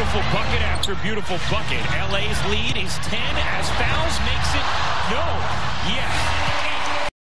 Beautiful bucket after beautiful bucket. LA's lead is 10 as fouls makes it no. Yes.